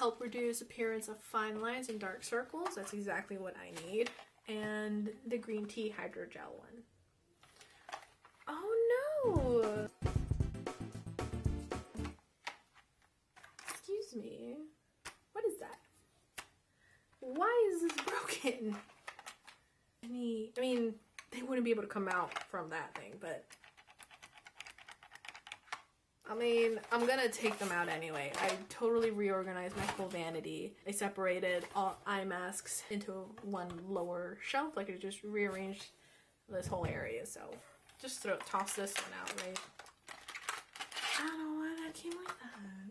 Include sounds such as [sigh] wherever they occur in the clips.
help reduce appearance of fine lines and dark circles. That's exactly what I need. And the green tea hydrogel one. Oh no! Excuse me. What is that? Why is this broken? [laughs] I mean, I mean, they wouldn't be able to come out from that thing, but I mean, I'm gonna take them out anyway. I totally reorganized my whole vanity. I separated all eye masks into one lower shelf, like I just rearranged this whole area. So just throw toss this one out, right? I don't know why that came like that.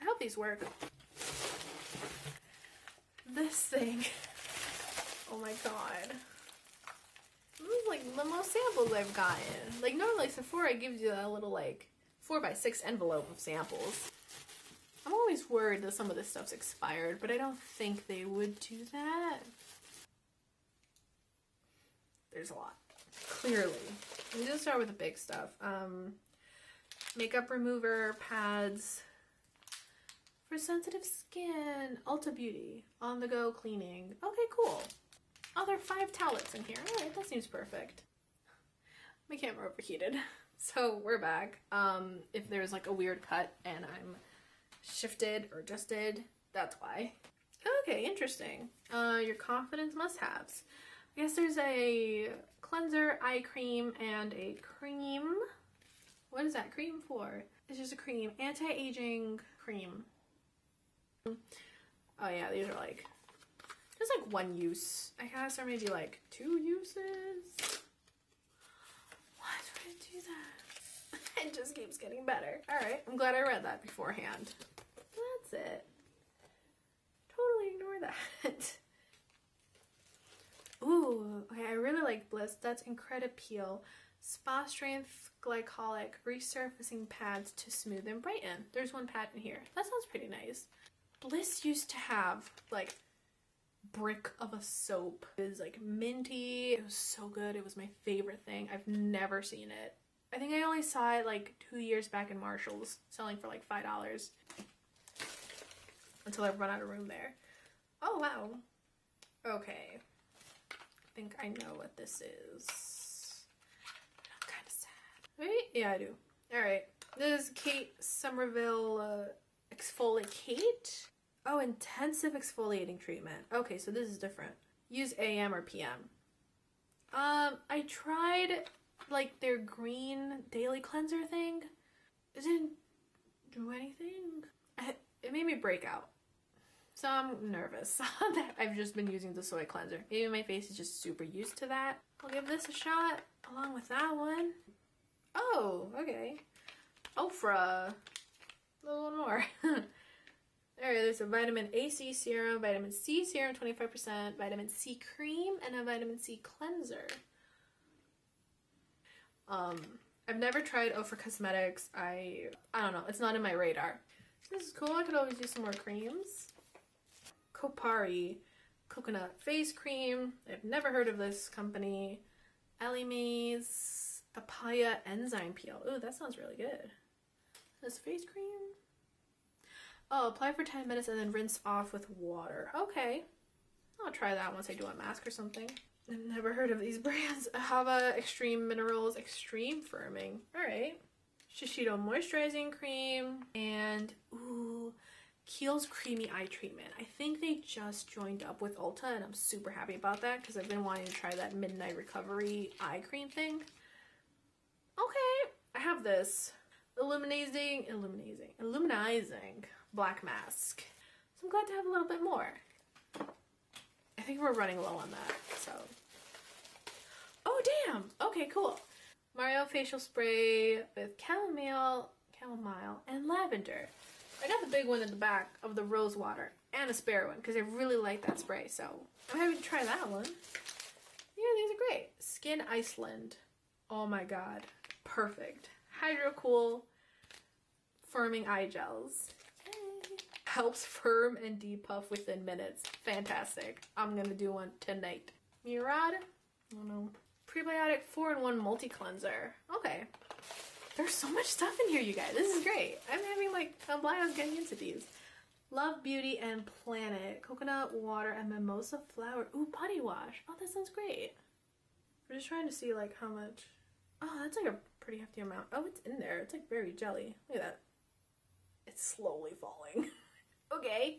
I hope these work. This thing. [laughs] Oh my god. This is like the most samples I've gotten. Like normally Sephora gives you a little like four by six envelope of samples. I'm always worried that some of this stuff's expired, but I don't think they would do that. There's a lot. Clearly. I'm gonna start with the big stuff. Um, makeup remover, pads, for sensitive skin, Ulta Beauty, on the go cleaning. Okay, cool. Oh, there are five towelettes in here. All right, that seems perfect. My camera overheated. [laughs] So we're back. Um, if there's like a weird cut and I'm shifted or adjusted, that's why. Okay, interesting. Uh, your confidence must-haves. I guess there's a cleanser, eye cream, and a cream. What is that cream for? It's just a cream. Anti-aging cream. Oh yeah, these are like, just like one use. I guess, or maybe like two uses. Do that? [laughs] it just keeps getting better. All right, I'm glad I read that beforehand. That's it. Totally ignore that. [laughs] Ooh, okay, I really like Bliss. That's Incredipeel. Spa Strength Glycolic Resurfacing Pads to Smooth and Brighten. There's one pad in here. That sounds pretty nice. Bliss used to have like brick of a soap. It was like minty. It was so good. It was my favorite thing. I've never seen it. I think I only saw it like two years back in Marshall's selling for like five dollars until I run out of room there. Oh wow. Okay. I think I know what this is. I'm kind of sad. Wait, yeah I do. All right. This is Kate Somerville uh, Exfoliate. Oh, intensive exfoliating treatment. Okay, so this is different. Use AM or PM. Um, I tried like their green daily cleanser thing. It didn't do anything. It made me break out. So I'm nervous [laughs] that I've just been using the soy cleanser. Maybe my face is just super used to that. I'll give this a shot along with that one. Oh, okay. Ofra. A little more. [laughs] There, there's a vitamin AC serum, vitamin C serum 25%, vitamin C cream, and a vitamin C cleanser. Um, I've never tried Ofra Cosmetics. I I don't know. It's not in my radar. This is cool. I could always use some more creams. Kopari coconut face cream. I've never heard of this company. Elemis papaya enzyme peel. Ooh, that sounds really good. This face cream. Oh, apply for 10 minutes and then rinse off with water. Okay. I'll try that once I do a mask or something. I've never heard of these [laughs] brands. Ahava Extreme Minerals Extreme Firming. Alright. Shiseido Moisturizing Cream. And, ooh, Kiehl's Creamy Eye Treatment. I think they just joined up with Ulta and I'm super happy about that because I've been wanting to try that Midnight Recovery eye cream thing. Okay, I have this illuminating, illuminating, illuminizing black mask. So I'm glad to have a little bit more. I think we're running low on that, so. Oh, damn! Okay, cool. Mario facial spray with chamomile, chamomile, and lavender. I got the big one in the back of the rose water and a spare one because I really like that spray, so I'm happy to try that one. Yeah, these are great. Skyn Iceland. Oh my god. Perfect. Hydro Cool Firming Eye Gels. Helps [laughs] firm and depuff within minutes. Fantastic. I'm gonna do one tonight. Murad? Oh no. Prebiotic 4-in-1 multi-cleanser. Okay. There's so much stuff in here, you guys. This is great. I'm having like, I'm glad I was getting into these. Love Beauty and Planet. Coconut water and mimosa flower. Ooh, body wash. Oh, that sounds great. I'm just trying to see like how much. Oh, that's like a pretty hefty amount. Oh, it's in there. It's like very jelly. Look at that. It's slowly falling. [laughs] okay.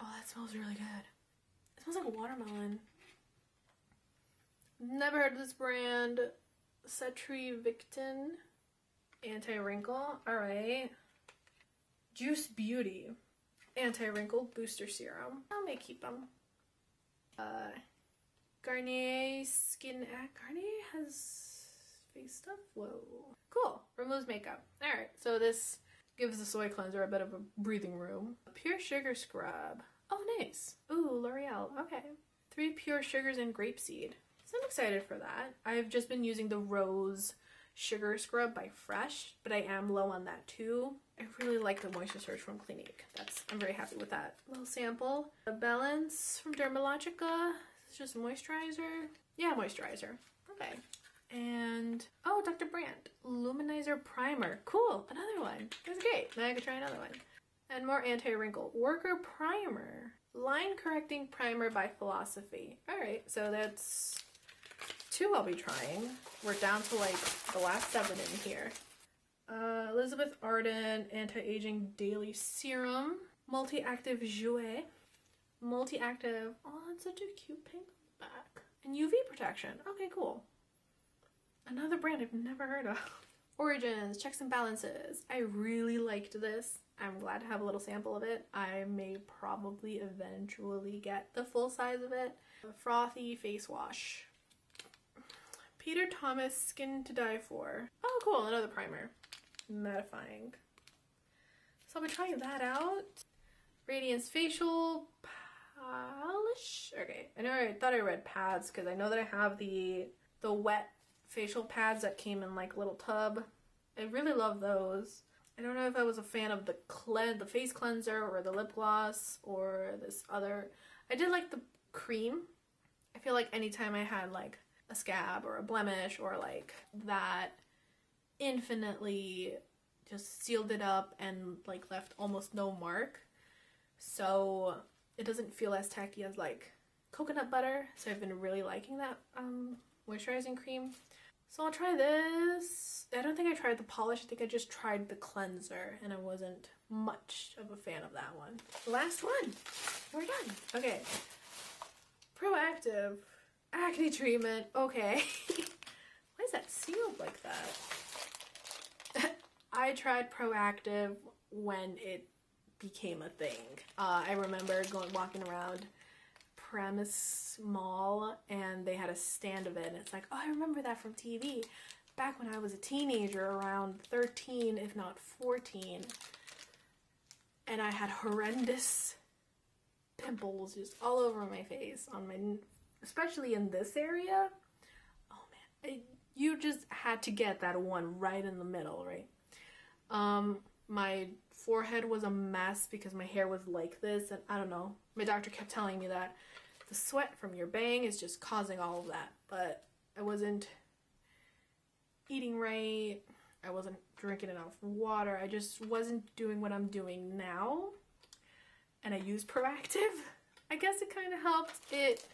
Oh, that smells really good. It smells like watermelon. Never heard of this brand. StriVectin. Anti-wrinkle. Alright. Juice Beauty. Anti-wrinkle booster serum. I may keep them. Uh, Garnier Skin Act. Garnier has face stuff? Whoa. Cool. Removes makeup. Alright, so this gives the soy cleanser a bit of a breathing room. A pure sugar scrub. Oh, nice. Ooh, L'Oreal. Okay. Three pure sugars and grapeseed. So I'm excited for that. I've just been using the Rose Sugar Scrub by Fresh, but I am low on that too. I really like the Moisture Surge from Clinique. That's I'm very happy with that. Little sample. A Balance from Dermalogica. It's just moisturizer. Yeah, moisturizer. Okay. And oh, Dr. Brandt Luminizer Primer. Cool, another one. That's great. Now I can try another one. And more anti-wrinkle worker primer. Line correcting primer by Philosophy. All right, so that's two I'll be trying. We're down to like the last seven in here. Uh, Elizabeth Arden Anti-Aging Daily Serum. Multi-Active Jouet. Multi-Active. Oh, that's such a cute pink back. And UV protection. Okay, cool. Another brand I've never heard of. Origins, Checks and Balances. I really liked this. I'm glad to have a little sample of it. I may probably eventually get the full size of it. A frothy face wash. Peter Thomas Skin to Die For. Oh, cool, another primer. Mattifying. So I'll be trying that out. Radiance Facial Polish. Okay, I know I thought I read pads because I know that I have the the wet facial pads that came in like little tub. I really love those. I don't know if I was a fan of the clean the face cleanser or the lip gloss or this other. I did like the cream. I feel like anytime I had like a scab or a blemish or like that infinitely just sealed it up and like left almost no mark. So it doesn't feel as tacky as like coconut butter. So I've been really liking that um, moisturizing cream. So I'll try this. I don't think I tried the polish. I think I just tried the cleanser and I wasn't much of a fan of that one. Last one. We're done. Okay. Proactiv acne treatment. Okay. [laughs] Why is that sealed like that? [laughs] I tried Proactiv when it became a thing. Uh, I remember going walking around Premise Mall and they had a stand of it and it's like, oh, I remember that from TV. Back when I was a teenager, around 13, if not 14, and I had horrendous [laughs] pimples just all over my face, on my, especially in this area. Oh man, it, you just had to get that one right in the middle, right? Um, my forehead was a mess because my hair was like this, and I don't know. My doctor kept telling me that the sweat from your bang is just causing all of that, but I wasn't eating right. I wasn't drinking enough water. I just wasn't doing what I'm doing now. And I used [laughs] Proactiv. I guess it kind of helped. It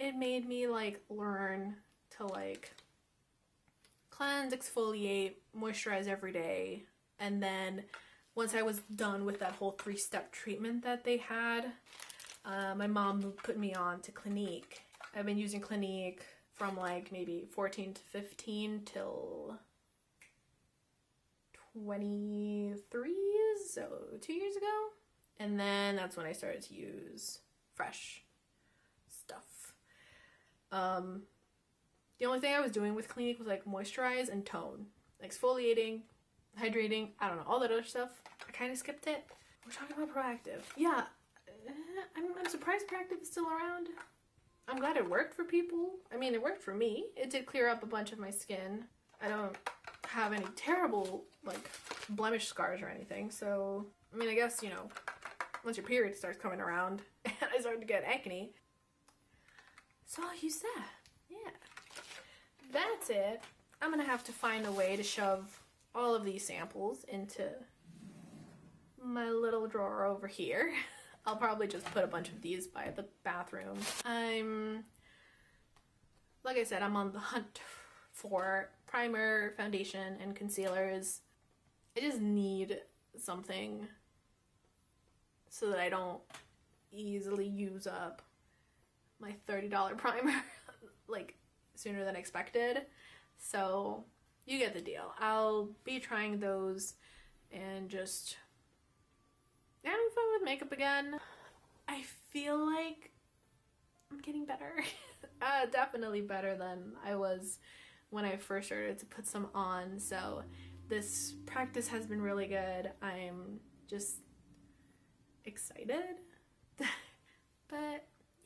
it made me like learn to like cleanse, exfoliate, moisturize every day. And then once I was done with that whole three-step treatment that they had, uh, my mom put me on to Clinique. I've been using Clinique from like maybe 14 to 15 till 23, so two years ago. And then that's when I started to use fresh stuff. Um, the only thing I was doing with Clinique was like moisturize and tone, exfoliating, hydrating, I don't know, all that other stuff. I kind of skipped it. We're talking about Proactiv. Yeah, [laughs] I'm, I'm surprised Proactiv is still around. I'm glad it worked for people. I mean, it worked for me. It did clear up a bunch of my skin. I don't have any terrible, like, blemish scars or anything. So, I mean, I guess, you know, once your period starts coming around [laughs] and I started to get acne, so I'll use that. Yeah. That's it. I'm gonna have to find a way to shove all of these samples into my little drawer over here. [laughs] I'll probably just put a bunch of these by the bathroom. I'm, like I said, I'm on the hunt for primer, foundation, and concealers. I just need something so that I don't easily use up my $30 primer [laughs] like sooner than expected. So you get the deal. I'll be trying those and just having fun with makeup again. I feel like I'm getting better. [laughs] uh, definitely better than I was when I first started to put some on. So this practice has been really good. I'm just excited. [laughs] but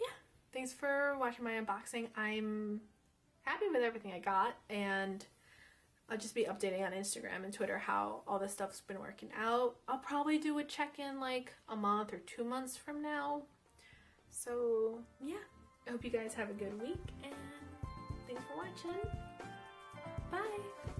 yeah, thanks for watching my unboxing. I'm happy with everything I got and I'll just be updating on Instagram and Twitter how all this stuff's been working out. I'll probably do a check-in like a month or two months from now. So yeah, I hope you guys have a good week and thanks for watching. Bye!